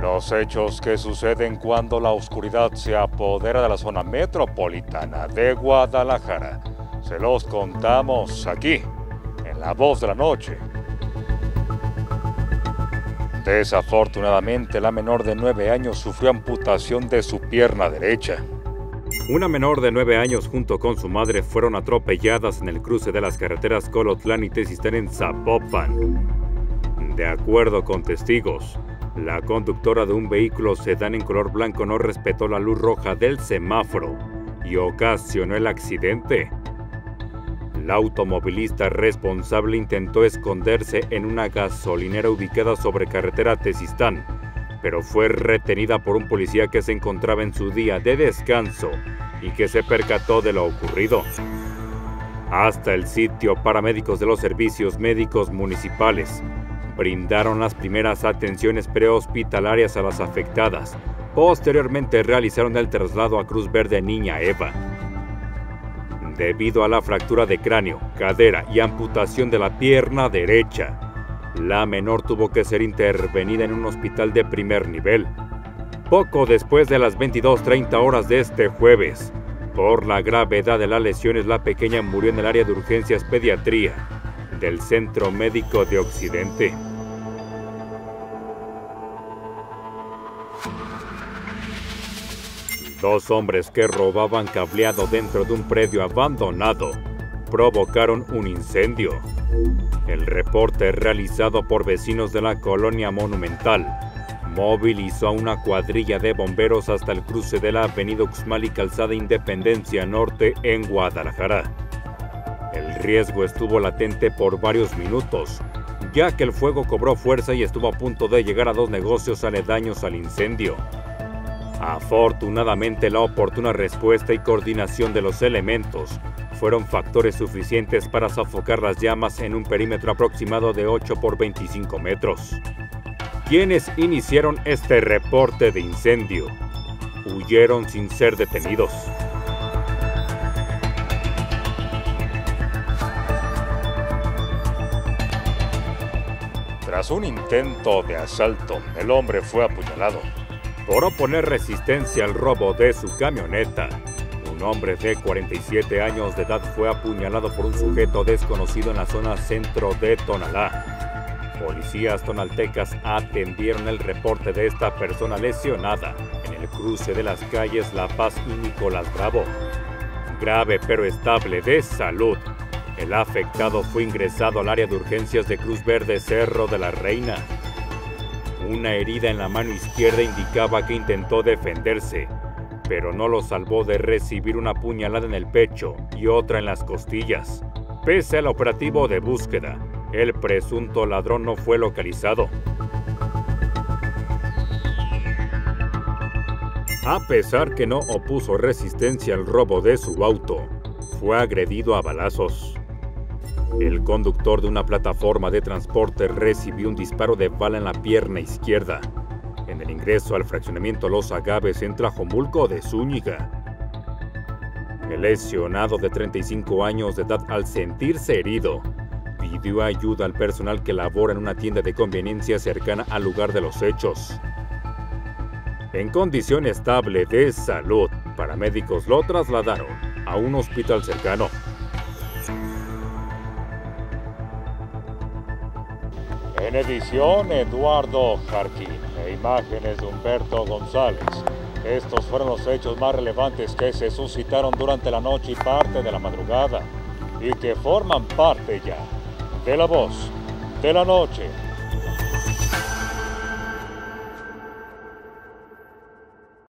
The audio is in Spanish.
Los hechos que suceden cuando la oscuridad se apodera de la zona metropolitana de Guadalajara. Se los contamos aquí, en La Voz de la Noche. Desafortunadamente, la menor de 9 años sufrió amputación de su pierna derecha. Una menor de 9 años junto con su madre fueron atropelladas en el cruce de las carreteras Colotlán y Tezistán en Zapopan. De acuerdo con testigos, la conductora de un vehículo sedán en color blanco no respetó la luz roja del semáforo y ocasionó el accidente. La automovilista responsable intentó esconderse en una gasolinera ubicada sobre carretera Tezistán, pero fue retenida por un policía que se encontraba en su día de descanso y que se percató de lo ocurrido. Hasta el sitio, paramédicos de los servicios médicos municipales brindaron las primeras atenciones prehospitalarias a las afectadas. Posteriormente realizaron el traslado a Cruz Verde Niña Eva. Debido a la fractura de cráneo, cadera y amputación de la pierna derecha, la menor tuvo que ser intervenida en un hospital de primer nivel. Poco después de las 22.30 horas de este jueves, por la gravedad de las lesiones, la pequeña murió en el área de urgencias pediatría del Centro Médico de Occidente. Dos hombres que robaban cableado dentro de un predio abandonado provocaron un incendio. El reporte realizado por vecinos de la colonia monumental movilizó a una cuadrilla de bomberos hasta el cruce de la avenida Uxmal y Calzada Independencia Norte en Guadalajara. El riesgo estuvo latente por varios minutos, ya que el fuego cobró fuerza y estuvo a punto de llegar a dos negocios aledaños al incendio. Afortunadamente la oportuna respuesta y coordinación de los elementos fueron factores suficientes para sofocar las llamas en un perímetro aproximado de 8 por 25 metros. Quienes iniciaron este reporte de incendio huyeron sin ser detenidos. Tras un intento de asalto, el hombre fue apuñalado. Por oponer resistencia al robo de su camioneta, un hombre de 47 años de edad fue apuñalado por un sujeto desconocido en la zona centro de Tonalá. Policías tonaltecas atendieron el reporte de esta persona lesionada en el cruce de las calles La Paz y Nicolás Bravo. Grave pero estable de salud, el afectado fue ingresado al área de urgencias de Cruz Verde Cerro de la Reina. Una herida en la mano izquierda indicaba que intentó defenderse, pero no lo salvó de recibir una puñalada en el pecho y otra en las costillas. Pese al operativo de búsqueda, el presunto ladrón no fue localizado. A pesar que no opuso resistencia al robo de su auto, fue agredido a balazos. El conductor de una plataforma de transporte recibió un disparo de bala en la pierna izquierda, en el ingreso al fraccionamiento Los Agaves en Tlajomulco de Zúñiga. El lesionado de 35 años de edad, al sentirse herido, pidió ayuda al personal que labora en una tienda de conveniencia cercana al lugar de los hechos. En condición estable de salud, paramédicos lo trasladaron a un hospital cercano. En edición, Eduardo Jarquín e imágenes de Humberto González. Estos fueron los hechos más relevantes que se suscitaron durante la noche y parte de la madrugada y que forman parte ya de la voz de la noche.